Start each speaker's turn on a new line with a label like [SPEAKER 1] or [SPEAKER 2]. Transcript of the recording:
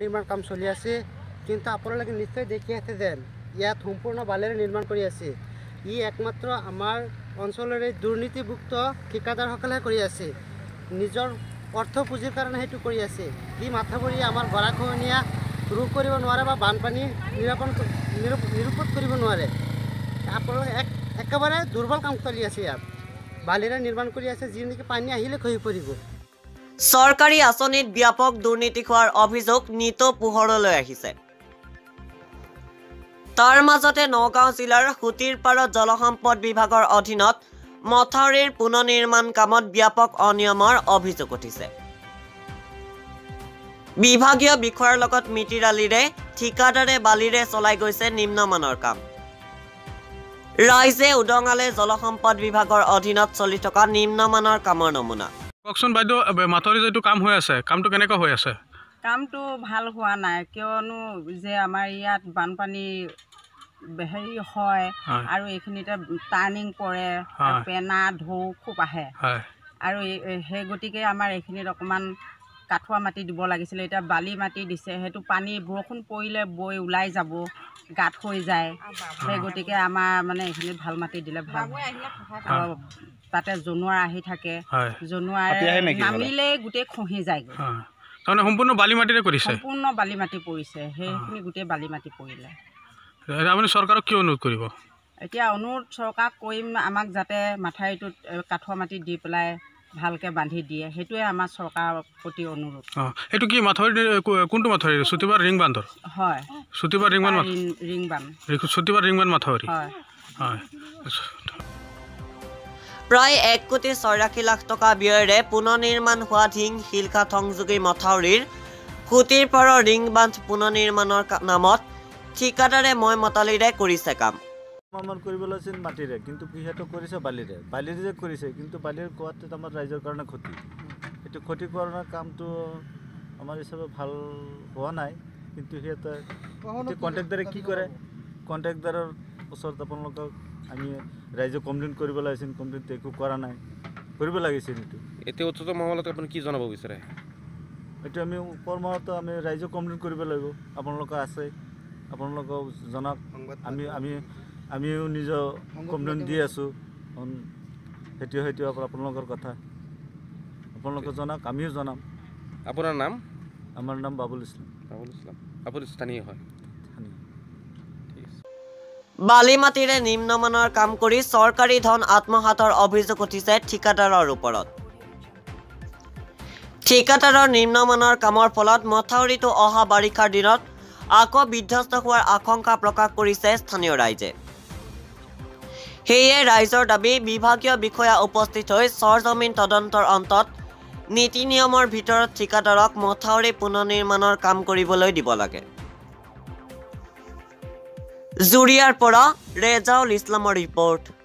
[SPEAKER 1] নিৰ্মাণ কাম চলি আছে কিন্তু আপোনালোকে নিশ্চয় দেখি আছে যেন ইয়াত সম্পূৰ্ণ বালিৰে নিৰ্মাণ কৰি আছে। ই একমাত্ৰ আমাৰ অঞ্চলৰে দুৰ্নীতিভুক্ত ঠিকাদাৰসকলে কৰি আছে। নিজৰ অৰ্থ পুঁজিৰ কাৰণে সেইটো কৰি আছে। ই মাথাভৰি আমাৰ গৰাখহনীয়া ৰোধ কৰিব নোৱাৰে বা বানপানী নিৰূপ- নিৰূপণ কৰিব নোৱাৰে। আপোনালোকে এক একেবাৰে দুৰ্বল কাম চলি আছে ইয়াত। বালিৰে নিৰ্মাণ কৰি আছে যি নেকি পানী আহিলে খহি পৰিব।
[SPEAKER 2] চৰকাৰী আঁচনিত ব্যাপক দুৰ্নীতি হোৱাৰ অভিযোগ নিতৌ পোহৰলৈ আহিছে। তাৰ মাজতে নগাঁও জিলাৰ সুতিৰ পাৰত জলসম্পদ বিভাগৰ অধীনত মথাউৰিৰ পুনৰ নিৰ্মাণ কামত ব্যাপক অনিয়মৰ অভিযোগ উঠিছে। বিভাগীয় বিষয়াৰ লগত মিতিৰালিৰে ঠিকাদাৰে বালিৰে চলাই গৈছে নিম্নমানৰ কাম। ৰাইজে উদঙালে জলসম্পদ বিভাগৰ অধীনত চলি থকা নিম্নমানৰ কামৰ নমুনা।
[SPEAKER 3] কওকচোন বাইদেউ এ, মাথাউৰি যিটো কাম হৈ আছে কামটো কেনেকুৱা হৈ আছে?
[SPEAKER 4] কামটো ভাল হোৱা নাই কিয়নো যে আমাৰ ইয়াত বানপানী হেৰি হয় আৰু এইখিনিতে টাৰ্ণিং পৰে পেনা ঢৌ খুব আহে। আৰু সেই গতিকে আমাৰ এইখিনিত অকণমান কাঠুৱা মাটি দিব লাগিছিলে এতিয়া বালি মাটি দিছে সেইটো পানী বৰষুণ পৰিলে বৈ ওলাই যাব। গাঁত হৈ যায়। সেই গতিকে আমাৰ মানে এইখিনিত ভাল মাটি দিলে ভাল। তাতে জনোৱাৰ আহি থাকে। জনোৱাৰে নামিলেই গোটেই খহি যায়গৈ।
[SPEAKER 3] তাৰমানে সম্পূৰ্ণ বালি মাটিৰে কৰিছে?
[SPEAKER 4] সম্পূৰ্ণ বালি মাটি পৰিছে। সেইখিনি গোটেই বালি মাটি পৰিলে।
[SPEAKER 3] এতিয়া আপুনি চৰকাৰক কি অনুৰোধ কৰিব?
[SPEAKER 4] এতিয়া অনুৰোধ চৰকাৰক কৰিম আমাক যাতে মাথাউৰিটোত এ, কাঠুৱা মাটি দি পেলাই ভালকৈ বান্ধি দিয়ে সেইটোৱে আমাৰ চৰকাৰৰ প্ৰতি অনুৰোধ।
[SPEAKER 3] অঁ এইটো কি মাথাউৰি কো- কোনটো মাথাউৰি? চুটিবাৰ ৰিং বান্ধৰ
[SPEAKER 4] হয়।
[SPEAKER 3] চুটিবাৰ ৰিং বান্ধ
[SPEAKER 4] ৰিং ৰিং বান
[SPEAKER 3] চুটিবাৰ ৰিং বান্ধ মাথাউৰি?
[SPEAKER 4] হয়।
[SPEAKER 3] হয়।
[SPEAKER 2] প্ৰায় এক কোটি ছয়াশী লাখ টকা ব্যয়েৰে পুনৰ নিৰ্মাণ হোৱা ঢিং শিলঘাট সংযোগী মথাউৰিৰ খুটিৰ পাৰৰ ৰিং বান্ধ পুনৰ নিৰ্মাণৰ নামত ঠিকাদাৰে মই মতালিৰে কৰিছে কাম।
[SPEAKER 5] নিৰ্মাণ কৰিবলৈ আছিল মাটিৰে কিন্তু সিহঁতে কৰিছে বালিৰে। বালিৰে যে কৰিছে কিন্তু বালিৰ কোৱাটো আমাৰ ৰাইজৰ কাৰণে ক্ষতি। এইটো ক্ষতিকৰণৰ কামটো আমাৰ হিচাপে ভাল হোৱা নাই কিন্তু সিহঁতে এতিয়া কণ্ট্ৰেক্টাৰে কি কৰে? কণ্ট্ৰেক্টাৰৰ ওচৰত আপোনালোকক আমি ৰাইজে কমপ্লেইন কৰিব লাগিছিল কমপ্লেইনটো একো কৰা নাই। কৰিব লাগিছিল এইটো
[SPEAKER 6] এতিয়া উচ্চতম মহলত আপুনি কি জনাব বিচাৰে?
[SPEAKER 5] এইটো আমি ওপৰ মহলতো আমি ৰাইজক কমপ্লেইন কৰিব লাগিব। আপোনালোকে আছে আপোনালোকক জনাওক। আমি আমি আমিও নিজৰ কমপ্লেইন দি আছোঁ। সেইটো সেইটো আপোনালোকৰ কথা। আপোনালোকে জনাওক আমিও জনাম।
[SPEAKER 6] আপোনাৰ নাম?
[SPEAKER 5] আমাৰ নাম বাবুল ইছলাম।
[SPEAKER 6] ৰাহুল ইছলাম। আপুনি স্থানীয় হয়।
[SPEAKER 2] বালি মাটিৰে নিম্নমানৰ কাম কৰি চৰকাৰী ধন আত্মসাতৰ অভিযোগ উঠিছে ঠিকাদাৰৰ ওপৰত। ঠিকাদাৰৰ নিম্নমানৰ কামৰ ফলত মথাউৰিটো অহা বাৰিষাৰ দিনত আকৌ বিধ্বস্ত হোৱাৰ আশংকা প্ৰকাশ কৰিছে স্থানীয় ৰাইজে। সেয়ে ৰাইজৰ দাবী বিভাগীয় বিষয়া উপস্থিত হৈ চৰজমিন তদন্তৰ অন্তত নীতি নিয়মৰ ভিতৰত ঠিকাদাৰক মথাউৰি পুনৰ নিৰ্মাণৰ কাম কৰিবলৈ দিব লাগে। জুৰিয়াৰ পৰা ৰেজাউল ইছলামৰ ৰিপৰ্ট।